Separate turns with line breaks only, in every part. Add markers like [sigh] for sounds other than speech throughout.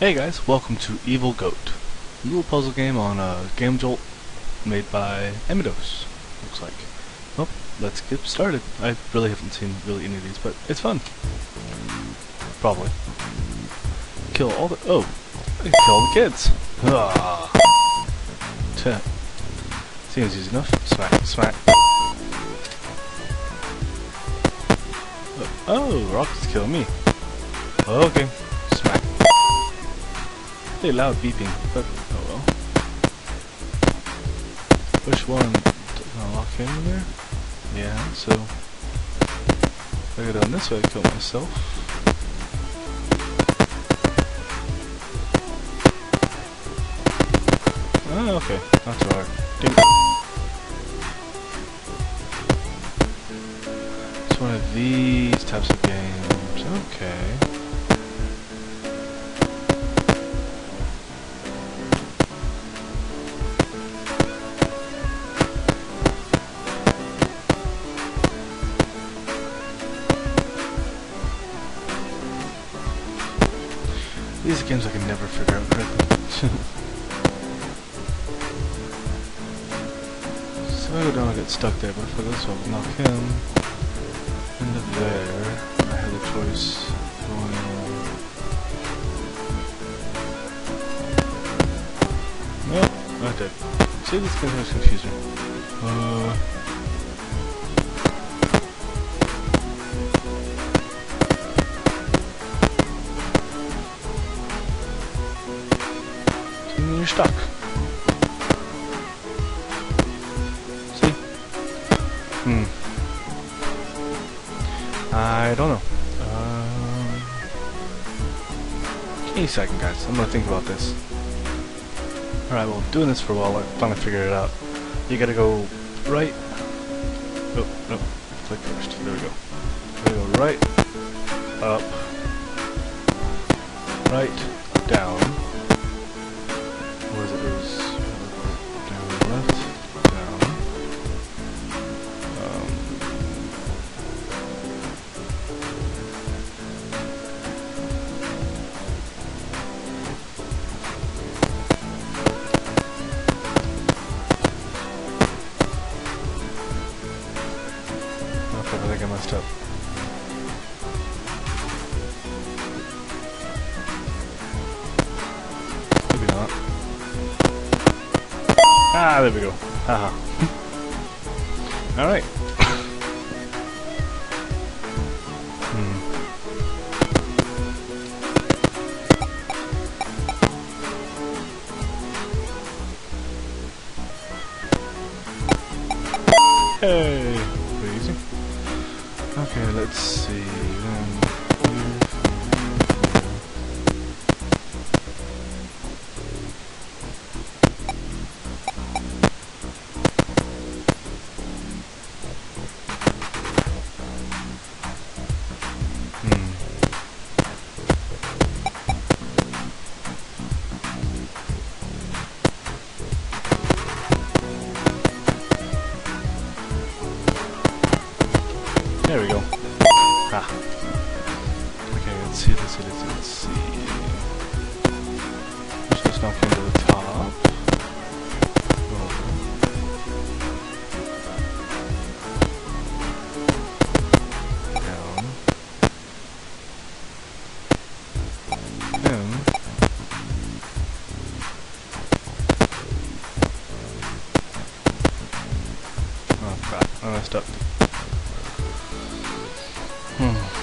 Hey guys, welcome to Evil Goat, a little puzzle game on uh, Game Jolt made by Emidos, looks like. Well, let's get started. I really haven't seen really any of these, but it's fun. Probably. Kill all the- oh! Kill all the kids! Ah. Seems easy enough. Smack, smack. Oh, oh Rocket's me. Okay. Pretty loud beeping, but oh well. Push one? I lock in there? Yeah, so if I go down this way, I kill myself. Oh, okay, not too hard. It's one of these types of games. Okay. Games I can never figure out correctly. [laughs] so I I get stuck there, but go this I'll knock him into there. I had a choice going Nope, I did. See, this is confusing. Uh... you're stuck. See? Hmm. I don't know. Um, give second, guys. I'm gonna think about this. Alright, well, doing this for a while, I finally figured it out. You gotta go right. Oh, no. Click first. There we go. Gotta go right, up, right, down Ah, there we go. Haha. Alright. hmm. Hey! Pretty easy. Okay, let's see. Hmm.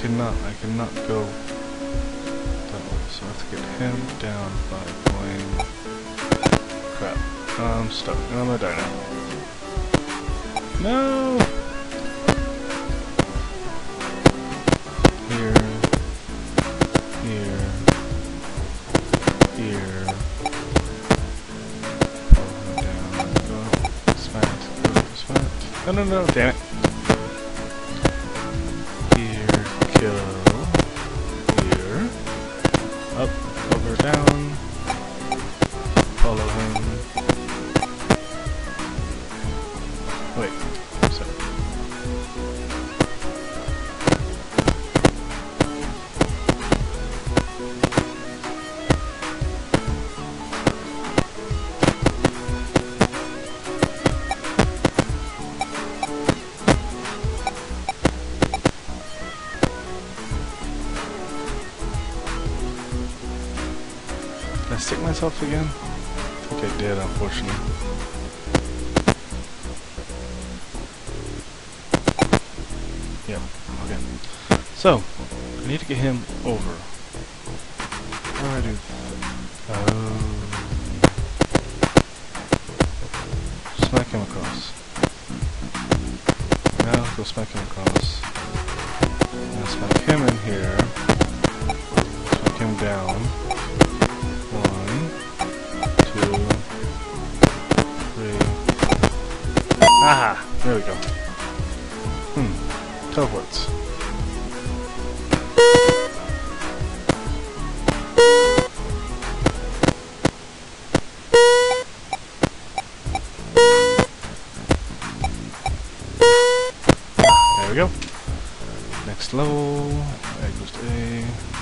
cannot, I cannot go that way, so I have to get him down by going, crap, I'm stuck, I'm gonna die now. No! Here, here, here, follow him down, go, smack, go, smack, no, no, no, damn it. Kill. Here. Up, over, down. Follow myself again? I think I did, unfortunately. Yeah, okay. So, I need to get him over. How do I do Oh. Smack him across. Now go smack him across. Now smack him in here. Smack him down. Aha! There we go. Hmm. Teleports. There we go. Next level. A goes to A.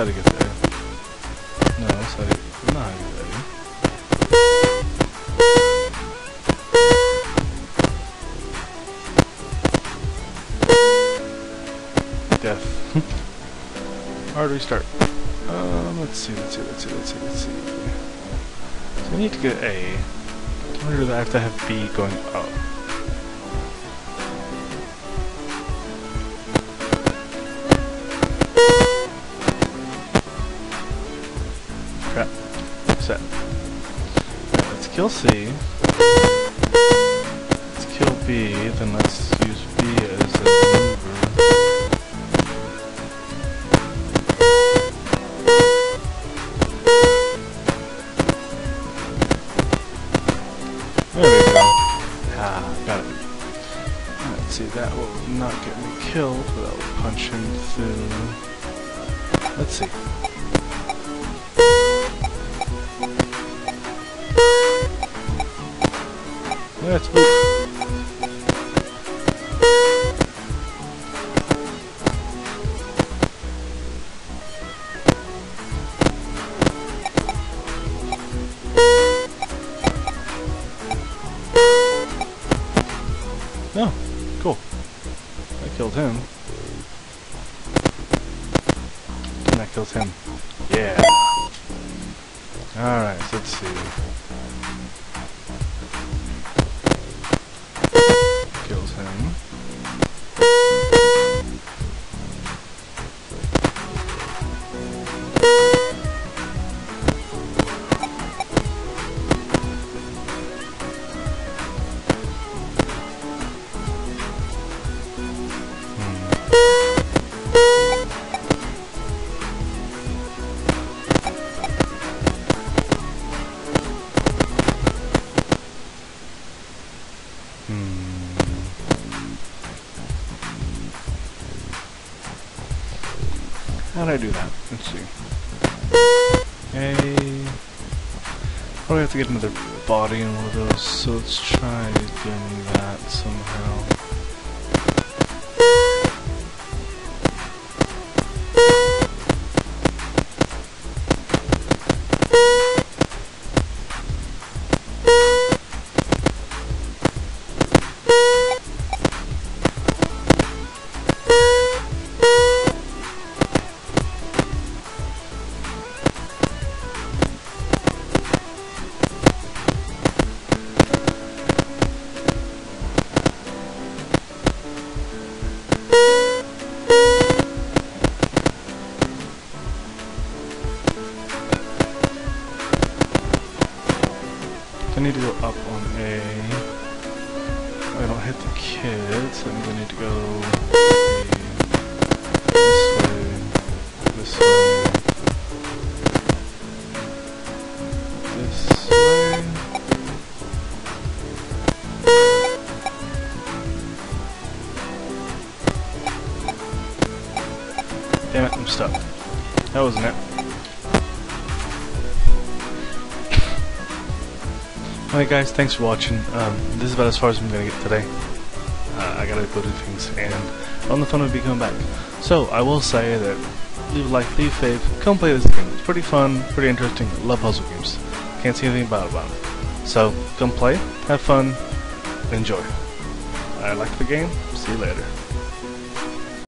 How to get to get A. No, that's how to, not how to get. Death. [laughs] Hard restart. Um, let's see, let's see, let's see, let's see, let's see. So I need to get A. I wonder if I have to have B going up. Kill C. Let's kill B, then let's use B as a mover. There we go. Ah, got it. Let's see, that will not get me killed, but that will punch him through. Let's see. Let's. Oh, cool. I killed him. That kills him. Yeah. Alright, let's see. How do I do that? Let's see. A. Probably have to get another body in one of those, so let's try doing that somehow. Go up on A. I don't hit the kids. I'm gonna need to go Alright guys, thanks for watching. Um, this is about as far as I'm gonna get today. Uh, I gotta go do things, and on the phone will be coming back. So, I will say that leave a like, leave a fave, come play this game. It's pretty fun, pretty interesting. Love puzzle games. Can't see anything bad about it. So, come play, have fun, enjoy. I like the game. See you later.